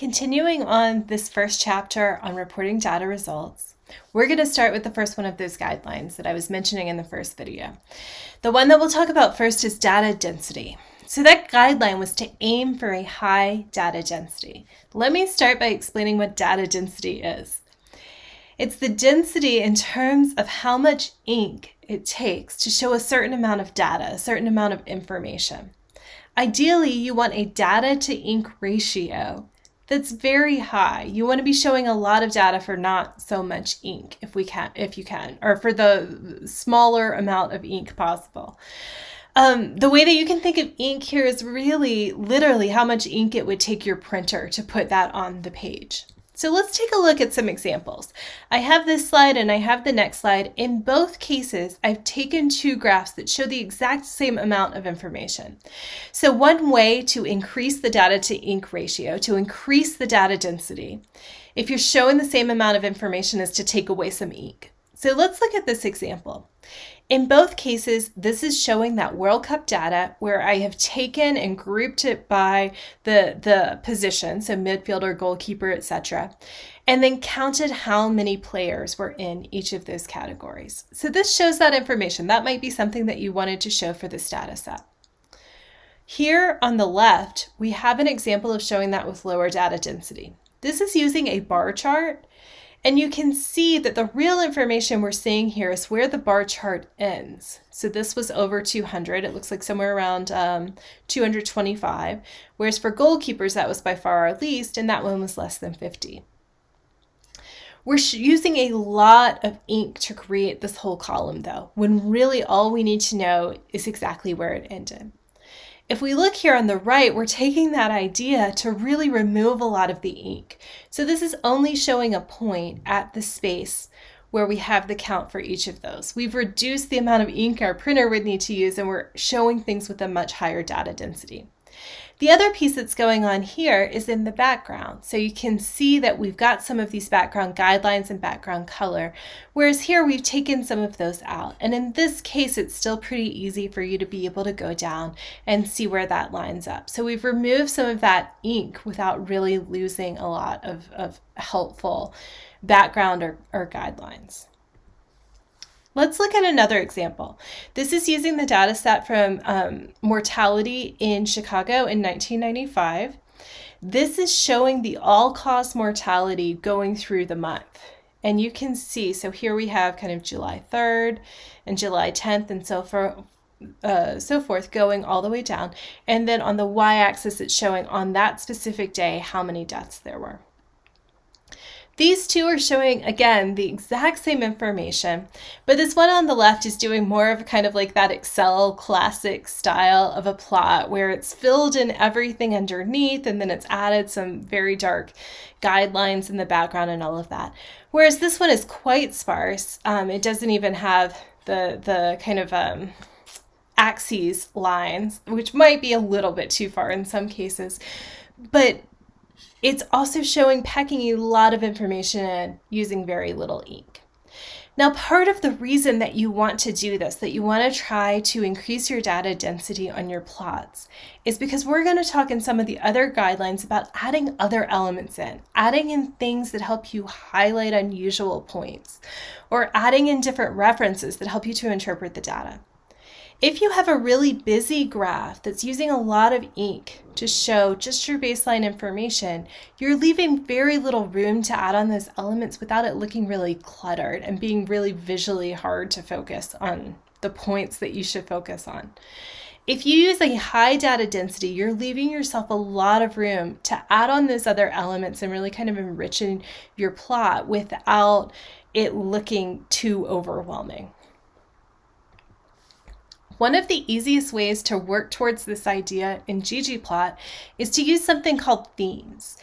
Continuing on this first chapter on reporting data results, we're going to start with the first one of those guidelines that I was mentioning in the first video. The one that we'll talk about first is data density. So that guideline was to aim for a high data density. Let me start by explaining what data density is. It's the density in terms of how much ink it takes to show a certain amount of data, a certain amount of information. Ideally, you want a data to ink ratio that's very high. You want to be showing a lot of data for not so much ink if we can if you can or for the smaller amount of ink possible. Um, the way that you can think of ink here is really literally how much ink it would take your printer to put that on the page. So let's take a look at some examples. I have this slide and I have the next slide. In both cases, I've taken two graphs that show the exact same amount of information. So one way to increase the data to ink ratio, to increase the data density, if you're showing the same amount of information is to take away some ink. So let's look at this example. In both cases, this is showing that World Cup data where I have taken and grouped it by the, the position, so midfielder, goalkeeper, etc., and then counted how many players were in each of those categories. So this shows that information. That might be something that you wanted to show for this data set. Here on the left, we have an example of showing that with lower data density. This is using a bar chart and you can see that the real information we're seeing here is where the bar chart ends. So this was over 200. It looks like somewhere around um, 225. Whereas for goalkeepers, that was by far our least, and that one was less than 50. We're using a lot of ink to create this whole column though, when really all we need to know is exactly where it ended. If we look here on the right, we're taking that idea to really remove a lot of the ink. So this is only showing a point at the space where we have the count for each of those. We've reduced the amount of ink our printer would need to use and we're showing things with a much higher data density. The other piece that's going on here is in the background. So you can see that we've got some of these background guidelines and background color, whereas here we've taken some of those out. And in this case, it's still pretty easy for you to be able to go down and see where that lines up. So we've removed some of that ink without really losing a lot of, of helpful background or, or guidelines. Let's look at another example. This is using the data set from um, mortality in Chicago in 1995. This is showing the all-cause mortality going through the month. And you can see, so here we have kind of July 3rd and July 10th and so for, uh, so forth going all the way down. And then on the y-axis, it's showing on that specific day how many deaths there were. These two are showing, again, the exact same information, but this one on the left is doing more of kind of like that Excel classic style of a plot where it's filled in everything underneath and then it's added some very dark guidelines in the background and all of that. Whereas this one is quite sparse. Um, it doesn't even have the, the kind of um, axes lines, which might be a little bit too far in some cases. But it's also showing packing a lot of information in using very little ink. Now, part of the reason that you want to do this, that you want to try to increase your data density on your plots, is because we're going to talk in some of the other guidelines about adding other elements in, adding in things that help you highlight unusual points, or adding in different references that help you to interpret the data. If you have a really busy graph that's using a lot of ink to show just your baseline information, you're leaving very little room to add on those elements without it looking really cluttered and being really visually hard to focus on the points that you should focus on. If you use a high data density, you're leaving yourself a lot of room to add on those other elements and really kind of enriching your plot without it looking too overwhelming. One of the easiest ways to work towards this idea in ggplot is to use something called themes.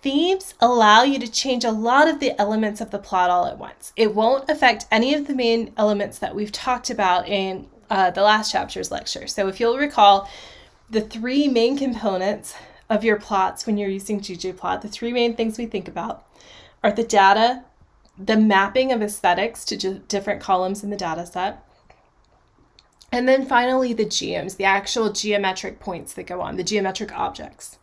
Themes allow you to change a lot of the elements of the plot all at once. It won't affect any of the main elements that we've talked about in uh, the last chapter's lecture. So if you'll recall, the three main components of your plots when you're using ggplot, the three main things we think about are the data, the mapping of aesthetics to different columns in the data set, and then finally the geoms, the actual geometric points that go on, the geometric objects.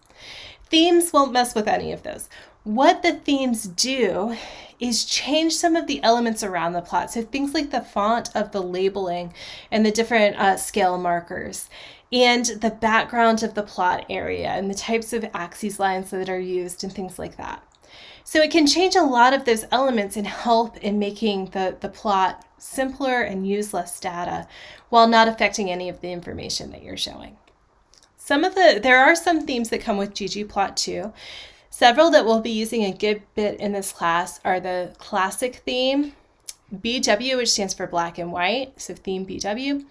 Themes won't mess with any of those. What the themes do is change some of the elements around the plot. So things like the font of the labeling and the different uh, scale markers and the background of the plot area and the types of axes lines that are used and things like that. So it can change a lot of those elements and help in making the, the plot simpler and use less data while not affecting any of the information that you're showing. Some of the, there are some themes that come with ggplot2. Several that we'll be using a good bit in this class are the classic theme, BW, which stands for black and white, so theme BW,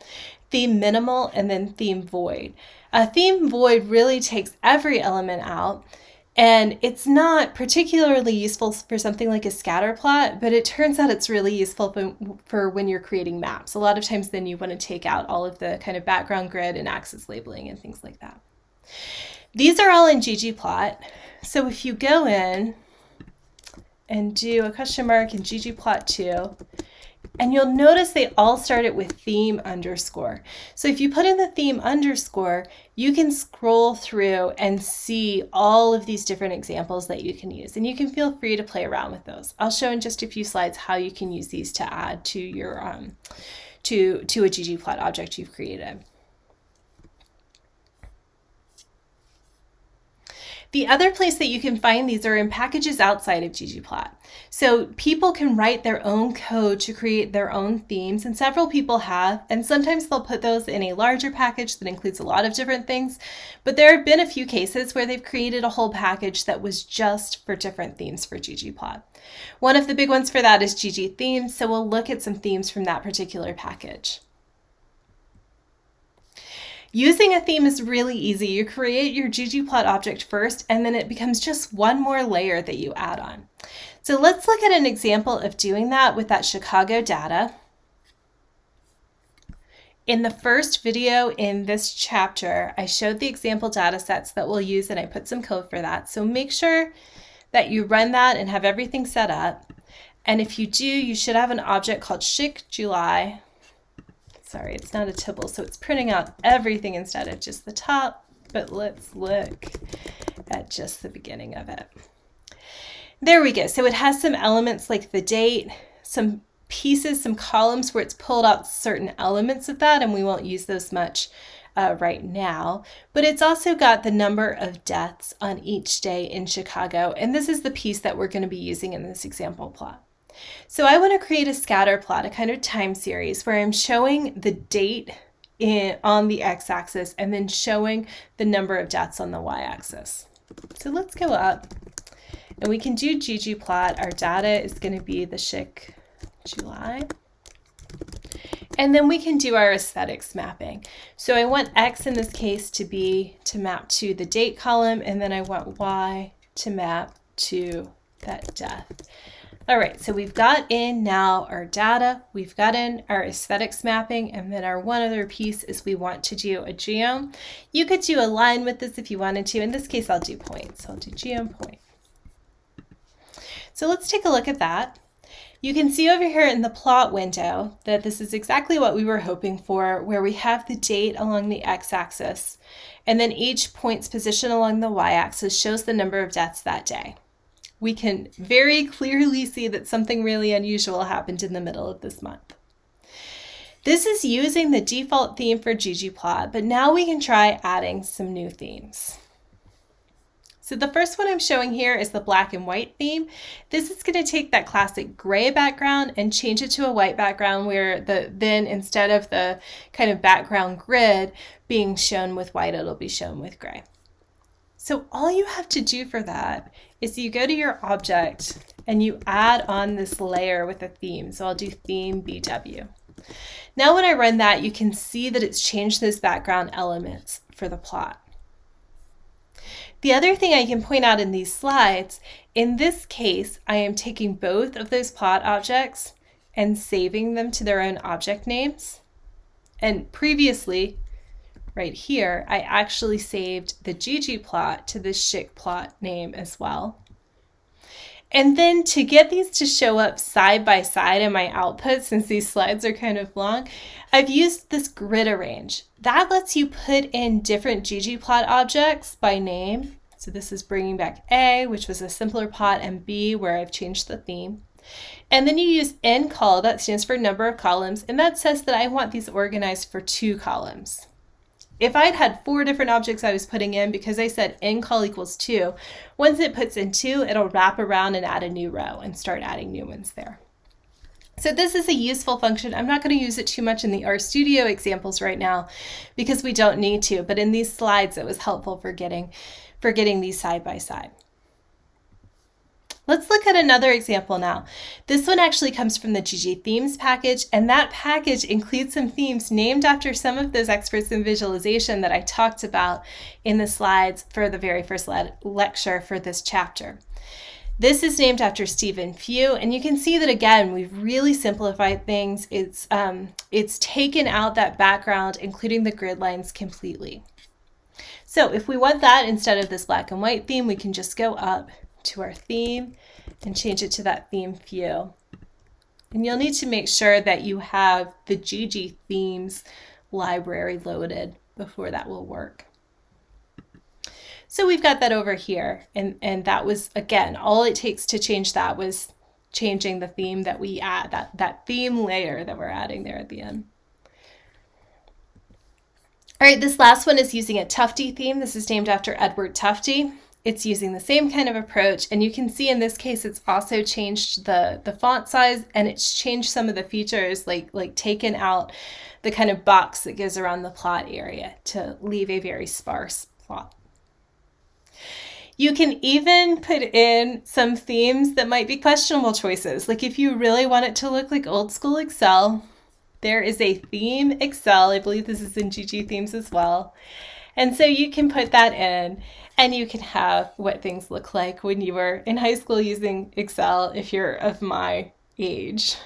theme minimal, and then theme void. A theme void really takes every element out, and it's not particularly useful for something like a scatter plot, but it turns out it's really useful for, when you're creating maps. A lot of times then you want to take out all of the kind of background grid and axis labeling and things like that. These are all in ggplot. So if you go in and do a question mark in ggplot2, and you'll notice they all started with theme underscore. So if you put in the theme underscore, you can scroll through and see all of these different examples that you can use. And you can feel free to play around with those. I'll show in just a few slides how you can use these to add to your um, to, to a ggplot object you've created. The other place that you can find these are in packages outside of ggplot. So people can write their own code to create their own themes, and several people have, and sometimes they'll put those in a larger package that includes a lot of different things. But there have been a few cases where they've created a whole package that was just for different themes for ggplot. One of the big ones for that is GG Themes, so we'll look at some themes from that particular package. Using a theme is really easy. You create your ggplot object first, and then it becomes just one more layer that you add on. So let's look at an example of doing that with that Chicago data. In the first video in this chapter, I showed the example data sets that we'll use and I put some code for that. So make sure that you run that and have everything set up. And if you do, you should have an object called Chic July Sorry, it's not a tibble, so it's printing out everything instead of just the top, but let's look at just the beginning of it. There we go. So it has some elements like the date, some pieces, some columns where it's pulled out certain elements of that, and we won't use those much uh, right now. But it's also got the number of deaths on each day in Chicago, and this is the piece that we're going to be using in this example plot. So I want to create a scatter plot, a kind of time series where I'm showing the date in, on the x-axis and then showing the number of deaths on the y-axis. So let's go up and we can do ggplot. Our data is going to be the Chic July. And then we can do our aesthetics mapping. So I want X in this case to be to map to the date column, and then I want Y to map to that death. All right, so we've got in now our data, we've got in our aesthetics mapping, and then our one other piece is we want to do a geom. You could do a line with this if you wanted to. In this case, I'll do points. I'll do geom point. So let's take a look at that. You can see over here in the plot window that this is exactly what we were hoping for, where we have the date along the x-axis, and then each point's position along the y-axis shows the number of deaths that day we can very clearly see that something really unusual happened in the middle of this month. This is using the default theme for ggplot, but now we can try adding some new themes. So the first one I'm showing here is the black and white theme. This is going to take that classic gray background and change it to a white background where the then instead of the kind of background grid being shown with white, it'll be shown with gray. So all you have to do for that is you go to your object and you add on this layer with a theme. So I'll do theme BW. Now when I run that, you can see that it's changed those background elements for the plot. The other thing I can point out in these slides, in this case, I am taking both of those plot objects and saving them to their own object names. And previously, right here, I actually saved the ggplot to the Chic plot name as well. And then to get these to show up side by side in my output, since these slides are kind of long, I've used this grid arrange. That lets you put in different ggplot objects by name So this is bringing back A, which was a simpler plot, and B, where I've changed the theme. And then you use ncol, that stands for number of columns, and that says that I want these organized for two columns. If I'd had four different objects I was putting in, because I said ncol equals two, once it puts in two, it'll wrap around and add a new row and start adding new ones there. So this is a useful function. I'm not going to use it too much in the RStudio examples right now because we don't need to, but in these slides it was helpful for getting, for getting these side by side. Let's look at another example now. This one actually comes from the GG Themes package, and that package includes some themes named after some of those experts in visualization that I talked about in the slides for the very first le lecture for this chapter. This is named after Stephen Few, and you can see that again, we've really simplified things. It's, um, it's taken out that background, including the grid lines completely. So if we want that instead of this black and white theme, we can just go up to our theme and change it to that theme few. And you'll need to make sure that you have the GG themes library loaded before that will work. So we've got that over here. And, and that was, again, all it takes to change that was changing the theme that we add, that, that theme layer that we're adding there at the end. All right, this last one is using a Tufte theme. This is named after Edward Tufte. It's using the same kind of approach and you can see in this case it's also changed the, the font size and it's changed some of the features like, like taken out the kind of box that goes around the plot area to leave a very sparse plot. You can even put in some themes that might be questionable choices. Like if you really want it to look like old school Excel, there is a theme Excel. I believe this is in GG themes as well. And so you can put that in and you can have what things look like when you were in high school using Excel if you're of my age.